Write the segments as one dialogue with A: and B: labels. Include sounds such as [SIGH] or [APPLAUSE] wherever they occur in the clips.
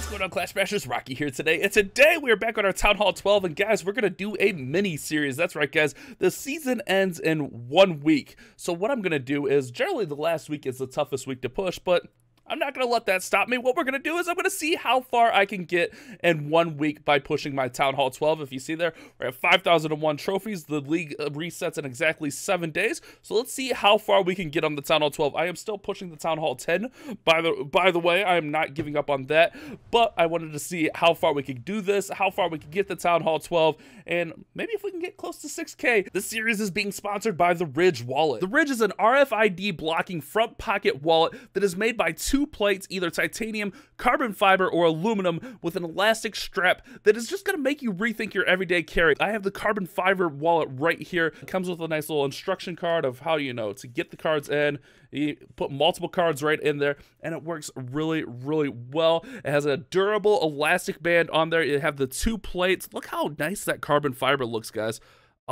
A: What's going on, Clash Bashers? Rocky here today, and today we are back on our Town Hall 12, and guys, we're going to do a mini-series. That's right, guys. The season ends in one week, so what I'm going to do is, generally the last week is the toughest week to push, but I'm not going to let that stop me. What we're going to do is I'm going to see how far I can get in one week by pushing my Town Hall 12. If you see there, we're at 5,001 trophies. The league uh, resets in exactly seven days. So let's see how far we can get on the Town Hall 12. I am still pushing the Town Hall 10. By the by the way, I am not giving up on that, but I wanted to see how far we could do this, how far we could get the Town Hall 12, and maybe if we can get close to 6K. This series is being sponsored by the Ridge Wallet. The Ridge is an RFID blocking front pocket wallet that is made by two two plates, either titanium, carbon fiber, or aluminum, with an elastic strap that is just going to make you rethink your everyday carry. I have the carbon fiber wallet right here. It comes with a nice little instruction card of how you know to get the cards in. You put multiple cards right in there, and it works really, really well. It has a durable elastic band on there. You have the two plates. Look how nice that carbon fiber looks, guys.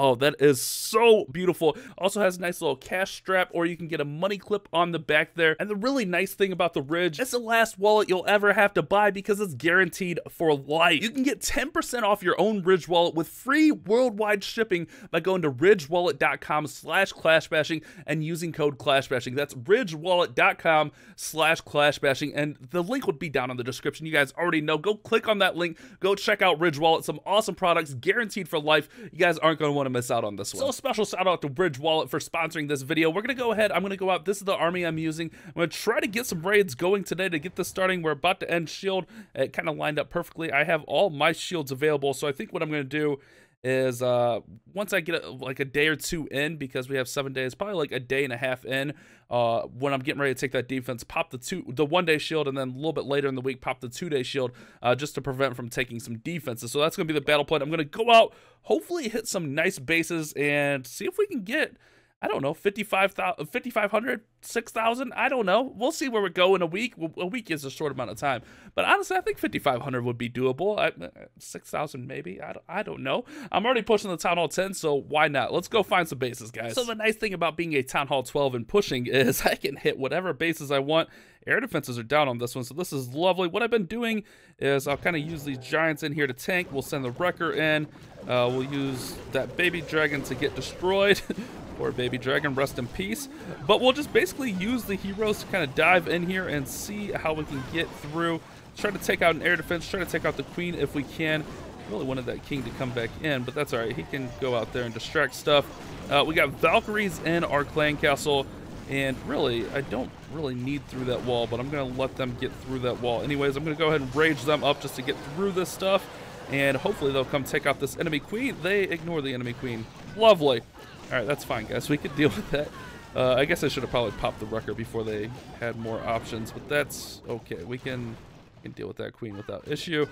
A: Oh, that is so beautiful. Also has a nice little cash strap, or you can get a money clip on the back there. And the really nice thing about the Ridge, it's the last wallet you'll ever have to buy because it's guaranteed for life. You can get 10% off your own Ridge wallet with free worldwide shipping by going to ridgewallet.com slash clashbashing and using code clashbashing. That's ridgewallet.com slash clashbashing. And the link would be down in the description. You guys already know. Go click on that link. Go check out Ridge Wallet. Some awesome products guaranteed for life. You guys aren't going to want to miss out on this one. So a special shout out to Ridge Wallet for sponsoring this video. We're going to go ahead. I'm going to go out. This is the army I'm using. I'm going to try to get some raids going today to get this starting. We're about to end shield. It kind of lined up perfectly. I have all my shields available. So I think what I'm going to do is uh once I get a, like a day or two in because we have seven days, probably like a day and a half in. Uh, when I'm getting ready to take that defense, pop the two the one day shield, and then a little bit later in the week, pop the two day shield, uh, just to prevent from taking some defenses. So that's gonna be the battle plan. I'm gonna go out, hopefully hit some nice bases, and see if we can get I don't know, 5,500, 6,000. I don't know. We'll see where we go in a week. A week is a short amount of time. But honestly, I think 5,500 would be doable. Uh, 6,000 maybe. I don't, I don't know. I'm already pushing the Town Hall 10, so why not? Let's go find some bases, guys. So the nice thing about being a Town Hall 12 and pushing [LAUGHS] is I can hit whatever bases I want. Air defenses are down on this one, so this is lovely. What I've been doing is I'll kind of use these giants in here to tank. We'll send the Wrecker in. Uh, we'll use that baby dragon to get destroyed. [LAUGHS] Poor baby dragon, rest in peace. But we'll just basically use the heroes to kind of dive in here and see how we can get through. Try to take out an air defense, try to take out the queen if we can. Really wanted that king to come back in, but that's all right. He can go out there and distract stuff. Uh, we got Valkyries in our clan castle, and really, I don't really need through that wall, but I'm going to let them get through that wall. Anyways, I'm going to go ahead and rage them up just to get through this stuff, and hopefully they'll come take out this enemy queen. They ignore the enemy queen. Lovely. Alright, that's fine, guys. We could deal with that. Uh, I guess I should have probably popped the Wrecker before they had more options, but that's okay. We can, we can deal with that queen without issue.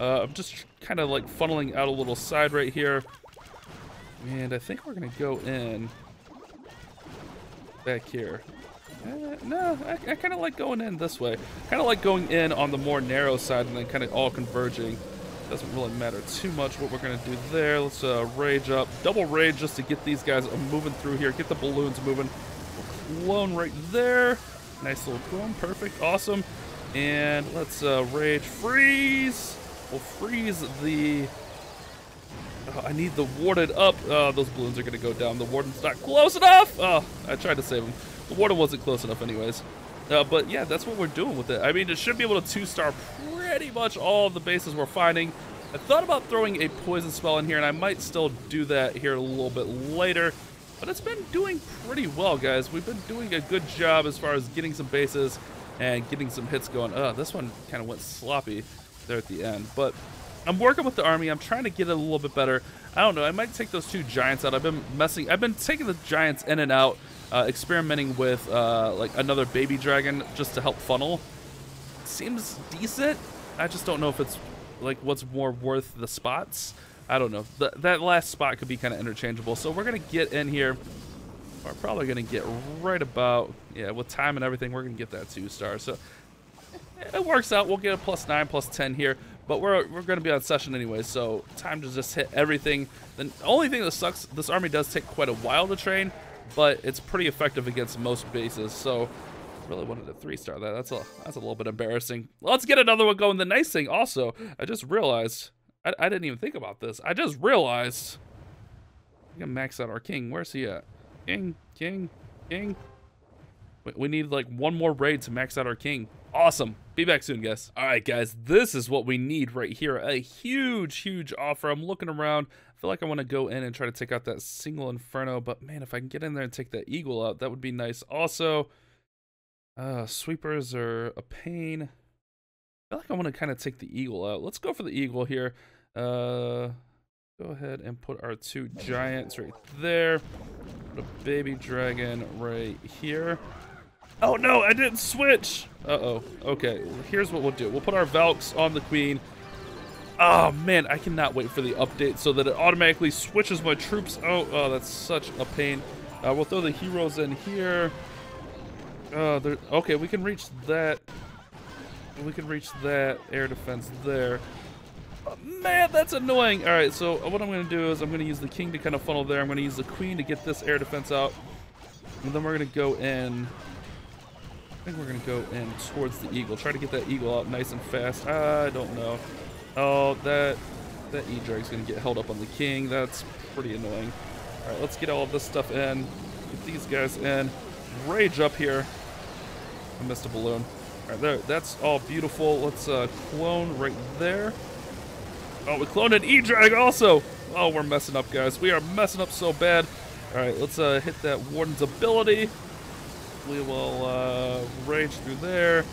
A: Uh, I'm just kind of like funneling out a little side right here. And I think we're going to go in back here. Uh, no, I, I kind of like going in this way. Kind of like going in on the more narrow side and then kind of all converging. Doesn't really matter too much what we're going to do there. Let's uh, rage up. Double rage just to get these guys moving through here. Get the balloons moving. Clone right there. Nice little clone. Perfect. Awesome. And let's uh, rage freeze. We'll freeze the... Oh, I need the warden up. Oh, those balloons are going to go down. The warden's not close enough. Oh, I tried to save him. The warden wasn't close enough anyways. Uh, but yeah, that's what we're doing with it. I mean, it should be able to two-star pretty much all of the bases we're finding. I thought about throwing a poison spell in here, and I might still do that here a little bit later. But it's been doing pretty well, guys. We've been doing a good job as far as getting some bases and getting some hits going. Uh, this one kind of went sloppy there at the end. But I'm working with the army. I'm trying to get it a little bit better. I don't know. I might take those two giants out. I've been messing. I've been taking the giants in and out, uh, experimenting with uh, like another baby dragon just to help funnel. Seems decent. I just don't know if it's like what's more worth the spots. I don't know. That last spot could be kind of interchangeable. So we're going to get in here. We're probably going to get right about, yeah, with time and everything, we're going to get that two star. So it works out. We'll get a plus nine, plus 10 here. But we're, we're going to be on session anyway, so time to just hit everything. The only thing that sucks, this army does take quite a while to train, but it's pretty effective against most bases. So really wanted a three star there. That's a that's a little bit embarrassing. Let's get another one going. The nice thing also, I just realized, I, I didn't even think about this. I just realized we can max out our king. Where's he at? King, king, king. We, we need like one more raid to max out our king. Awesome. Be back soon, guys. All right, guys, this is what we need right here. A huge, huge offer. I'm looking around. I feel like I want to go in and try to take out that single Inferno, but man, if I can get in there and take that Eagle out, that would be nice. Also, uh, sweepers are a pain. I feel like I want to kind of take the eagle out. Let's go for the eagle here. Uh, go ahead and put our two giants right there. Put a baby dragon right here. Oh no, I didn't switch. Uh-oh. Okay, here's what we'll do. We'll put our Valks on the queen. Oh man, I cannot wait for the update so that it automatically switches my troops. Oh, oh, that's such a pain. Uh, we'll throw the heroes in here. Uh, there, okay, we can reach that. We can reach that air defense there. Oh, man, that's annoying. All right, so what I'm going to do is I'm going to use the king to kind of funnel there. I'm going to use the queen to get this air defense out. And then we're going to go in. I think we're going to go in towards the eagle. Try to get that eagle out nice and fast. I don't know. Oh, that that E-Drag's going to get held up on the king. That's pretty annoying. All right, let's get all of this stuff in. Get these guys in. Rage up here. I missed a balloon. All right, there. That's all beautiful. Let's uh, clone right there. Oh, we cloned an E-Drag also. Oh, we're messing up, guys. We are messing up so bad. All right, let's uh, hit that Warden's ability. We will uh, rage through there.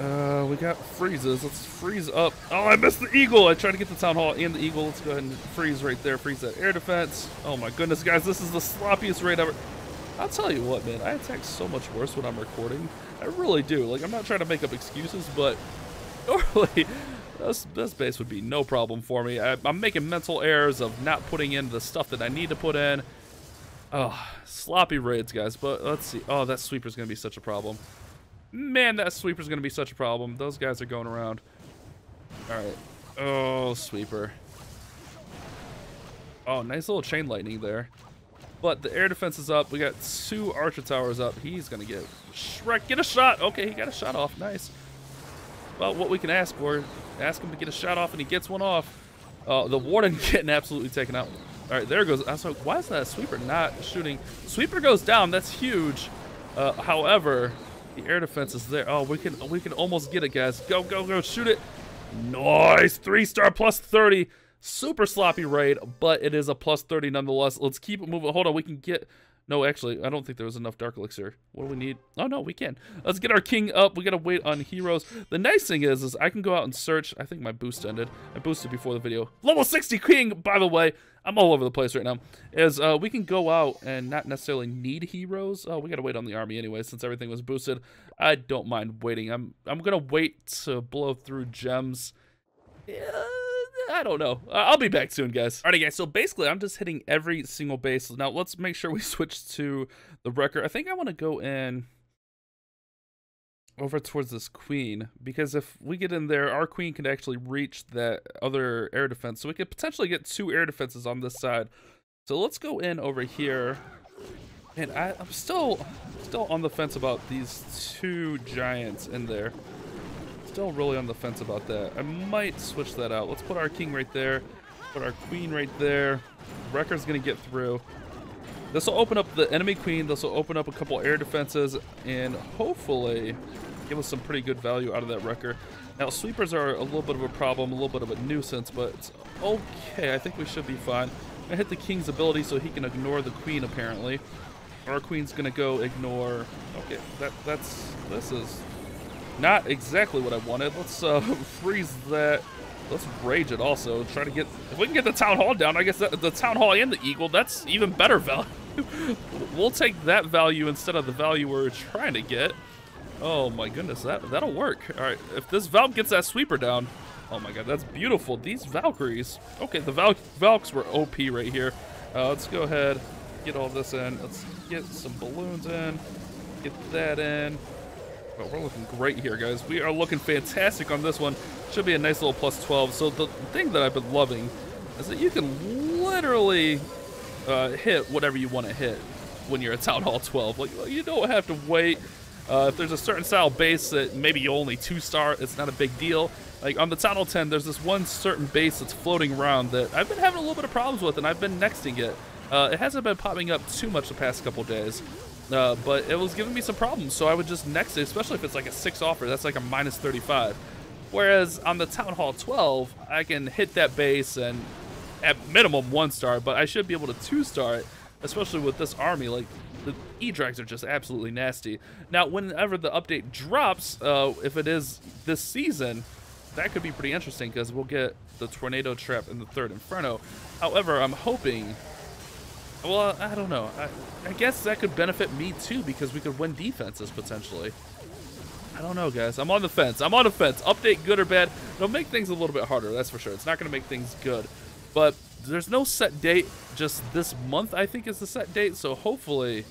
A: Uh, we got freezes. Let's freeze up. Oh, I missed the eagle. I tried to get the town hall and the eagle. Let's go ahead and freeze right there. Freeze that air defense. Oh my goodness, guys, this is the sloppiest raid ever. I'll tell you what, man, I attack so much worse when I'm recording. I really do. Like, I'm not trying to make up excuses, but [LAUGHS] oh, normally this, this base would be no problem for me. I, am making mental errors of not putting in the stuff that I need to put in. Oh, sloppy raids, guys. But let's see. Oh, that sweeper's going to be such a problem. Man, that sweeper's going to be such a problem. Those guys are going around. All right. Oh, sweeper. Oh, nice little chain lightning there. But the air defense is up. We got two archer towers up. He's going to get Shrek. Get a shot. Okay, he got a shot off. Nice. Well, what we can ask for, ask him to get a shot off, and he gets one off. Uh, the warden [LAUGHS] getting absolutely taken out. All right, there goes. I was like, why is that sweeper not shooting? Sweeper goes down. That's huge. Uh, however, the air defense is there. Oh, we can we can almost get it, guys. Go, go, go. Shoot it. Nice. Three star plus 30. Super sloppy raid, but it is a plus 30 nonetheless. Let's keep it moving. Hold on, we can get... No, actually, I don't think there was enough Dark Elixir. What do we need? Oh, no, we can. Let's get our king up. We got to wait on heroes. The nice thing is, is I can go out and search. I think my boost ended. I boosted before the video. Level 60 king, by the way. I'm all over the place right now. Is uh, we can go out and not necessarily need heroes. Oh, we got to wait on the army anyway, since everything was boosted. I don't mind waiting. I'm, I'm going to wait to blow through gems. Yeah I don't know. I'll be back soon, guys. All right, guys. So basically, I'm just hitting every single base. Now, let's make sure we [LAUGHS] switch to the wrecker. I think I want to go in over towards this queen because if we get in there, our queen can actually reach that other air defense. So we could potentially get two air defenses on this side. So let's go in over here. And I, I'm still still on the fence about these two giants in there still really on the fence about that. I might switch that out. Let's put our king right there. Put our queen right there. Wrecker's going to get through. This will open up the enemy queen. This will open up a couple air defenses and hopefully give us some pretty good value out of that wrecker. Now, sweepers are a little bit of a problem, a little bit of a nuisance, but it's okay. I think we should be fine. I hit the king's ability so he can ignore the queen, apparently. Our queen's going to go ignore... Okay, that that's... This is not exactly what I wanted. Let's uh, [LAUGHS] freeze that. Let's rage it also. Try to get... If we can get the Town Hall down, I guess that, the Town Hall and the Eagle, that's even better value. [LAUGHS] we'll take that value instead of the value we're trying to get. Oh my goodness, that, that'll work. All right, if this Valk gets that sweeper down... Oh my god, that's beautiful. These Valkyries... Okay, the Val Valks were OP right here. Uh, let's go ahead, get all this in. Let's get some balloons in. Get that in. But we're looking great here, guys. We are looking fantastic on this one. Should be a nice little plus 12. So the thing that I've been loving is that you can literally uh, hit whatever you want to hit. when you're at Town Hall 12. Like, you don't have to wait. Uh, if there's a certain style base that maybe you only two-star, it's not a big deal. Like, on the Town Hall 10, there's this one certain base that's floating around that I've been having a little bit of problems with, and I've been nexting it. Uh, it hasn't been popping up too much the past couple days. Uh, but it was giving me some problems, so I would just next it, especially if it's like a 6 offer. That's like a minus 35. Whereas on the Town Hall 12, I can hit that base and at minimum one star, but I should be able to two star it, especially with this army. Like, the E-Drags are just absolutely nasty. Now, whenever the update drops, uh, if it is this season, that could be pretty interesting because we'll get the Tornado Trap in the third Inferno. However, I'm hoping... Well, I don't know. I, I guess that could benefit me too because we could win defenses potentially. I don't know, guys. I'm on the fence. I'm on the fence. Update good or bad. It'll make things a little bit harder, that's for sure. It's not going to make things good. But there's no set date. Just this month, I think, is the set date. So hopefully,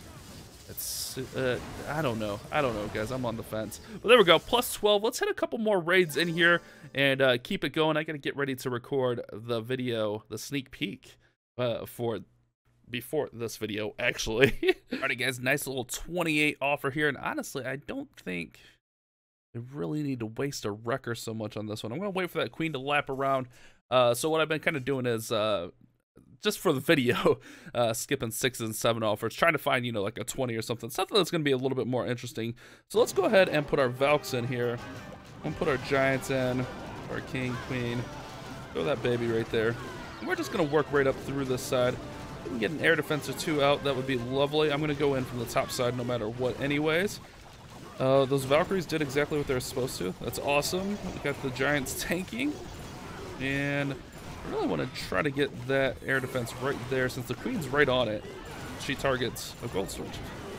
A: it's... Uh, I don't know. I don't know, guys. I'm on the fence. But there we go. Plus 12. Let's hit a couple more raids in here and uh, keep it going. I got to get ready to record the video, the sneak peek uh, for before this video, actually. [LAUGHS] Alrighty, guys. Nice little 28 offer here. And honestly, I don't think... I really need to waste a wrecker so much on this one. I'm going to wait for that queen to lap around. Uh, so what I've been kind of doing is, uh, just for the video, [LAUGHS] uh, skipping six and seven offers, trying to find, you know, like a 20 or something. Something that's going to be a little bit more interesting. So let's go ahead and put our Valks in here. And put our Giants in, our King, Queen. Throw that baby right there. And we're just going to work right up through this side. Can get an air defense or two out. That would be lovely. I'm going to go in from the top side no matter what anyways. Uh, those Valkyries did exactly what they were supposed to. That's awesome. We got the Giants tanking. And I really want to try to get that air defense right there since the Queen's right on it. She targets a gold switch.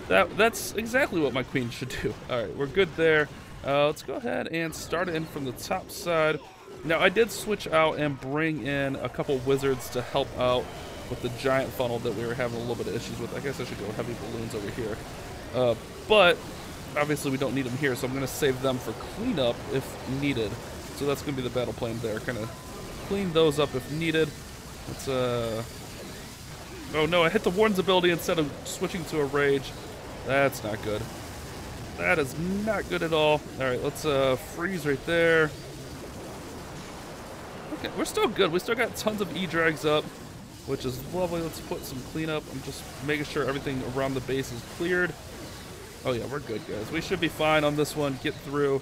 A: That, that's exactly what my Queen should do. [LAUGHS] All right, we're good there. Uh, let's go ahead and start in from the top side. Now, I did switch out and bring in a couple wizards to help out with the giant funnel that we were having a little bit of issues with. I guess I should go heavy balloons over here. Uh, but obviously we don't need them here, so I'm going to save them for cleanup if needed. So that's going to be the battle plan there. Kind of clean those up if needed. Let's, uh... Oh no, I hit the Warden's ability instead of switching to a Rage. That's not good. That is not good at all. Alright, let's uh, freeze right there. Okay, we're still good. We still got tons of E-Drags up, which is lovely. Let's put some cleanup. I'm just making sure everything around the base is cleared. Oh yeah, we're good, guys. We should be fine on this one. Get through.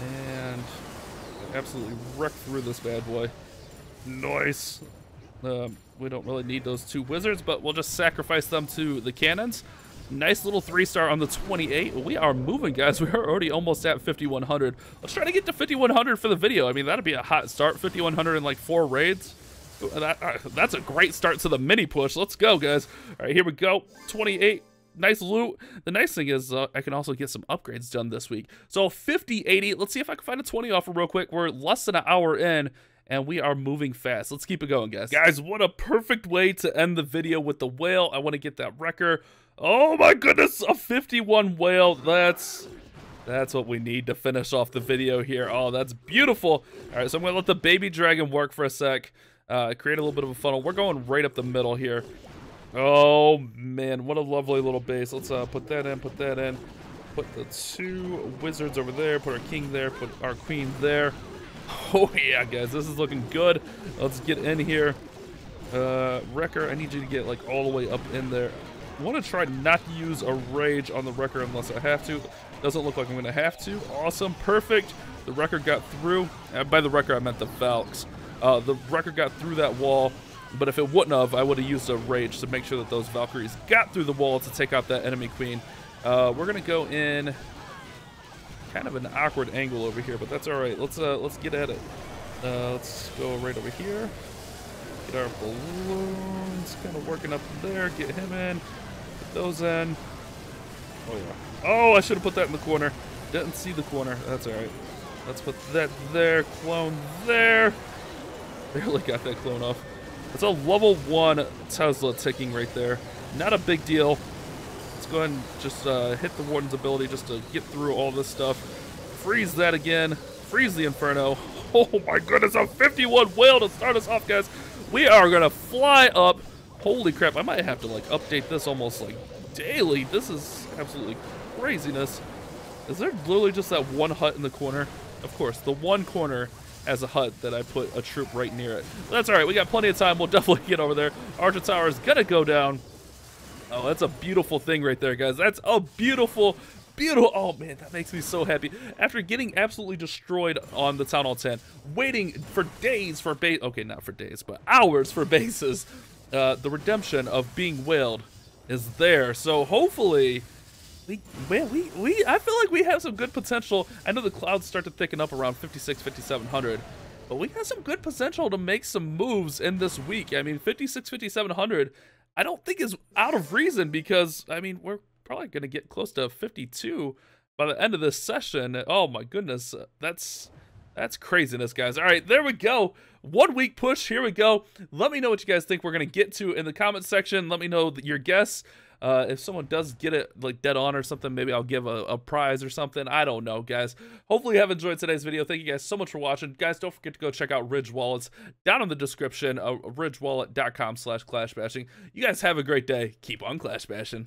A: And absolutely wreck through this bad boy. Nice. Um, we don't really need those two wizards, but we'll just sacrifice them to the cannons. Nice little three-star on the 28. We are moving, guys. [LAUGHS] We are already almost at 5,100. Let's try to get to 5,100 for the video. I mean, that'd be a hot start. 5,100 in like four raids. Uh, that's a great start to the mini push. Let's go, guys. All right, here we go. 28 nice loot. The nice thing is uh, I can also get some upgrades done this week. So 50, 80. Let's see if I can find a 20 offer real quick. We're less than an hour in and we are moving fast. Let's keep it going, guys. Guys, what a perfect way to end the video with the whale. I want to get that wrecker. Oh my goodness, a 51 whale. That's that's what we need to finish off the video here. Oh, that's beautiful. All right, so I'm going to let the baby dragon work for a sec. Uh, create a little bit of a funnel. We're going right up the middle here. Oh, man, what a lovely little base. Let's uh, put that in, put that in. Put the two wizards over there, put our king there, put our queen there. [LAUGHS] Oh, yeah, guys, this is looking good. Let's get in here. Uh, Wrecker, I need you to get, like, all the way up in there. I want to try not to use a rage on the Wrecker unless I have to. Doesn't look like I'm going to have to. Awesome, perfect. The Wrecker got through. Uh, by the Wrecker, I meant the Valks. Uh, the record got through that wall. But if it wouldn't have, I would have used a Rage to make sure that those Valkyries got through the wall to take out that enemy queen. Uh, we're going to go in kind of an awkward angle over here, but that's all right. Let's uh, let's get at it. Uh, let's go right over here. Get our balloons kind of working up there. Get him in. Get those in. Oh, yeah. Oh, I should have put that in the corner. Didn't see the corner. That's all right. Let's put that there. Clone there. Barely got that clone off. It's a level one Tesla ticking right there. Not a big deal. Let's go ahead and just uh, hit the Warden's ability just to get through all this stuff. Freeze that again. Freeze the Inferno. [LAUGHS] Oh my goodness, a 51 whale to start us off, guys. We are going to fly up. Holy crap, I might have to like update this almost like daily. This is absolutely craziness. Is there literally just that one hut in the corner? Of course, the one corner has a hut that I put a troop right near it. That's all right. We got plenty of time. We'll [LAUGHS] definitely get over there. Archer Tower is going to go down. Oh, that's a beautiful thing right there, guys. That's a beautiful, beautiful. Oh, man, that makes me so happy. After getting absolutely destroyed on the Town Hall 10, waiting for days for base. Okay, not for days, but hours for [LAUGHS] bases. Uh, the redemption of being whaled is there. So hopefully we, man, we, we, I feel like we have some good potential. I know the clouds start to thicken up around 56, 5700, but we have some good potential to make some moves in this week. I mean, 56, 5700, I don't think is out of reason because, I mean, we're probably going to get close to 52 by the end of this session. Oh my goodness, that's, that's craziness, guys. All right, there we go. One week push. Here we go. Let me know what you guys think we're going to get to in the comment section. Let me know your guess. Uh, if someone does get it like dead on or something, maybe I'll give a, a, prize or something. I don't know, guys. Hopefully you have enjoyed today's video. Thank you guys so much for watching. Guys, don't forget to go check out Ridge Wallets down in the description, uh, ridgewallet.com slash clash bashing. You guys have a great day. Keep on clash bashing.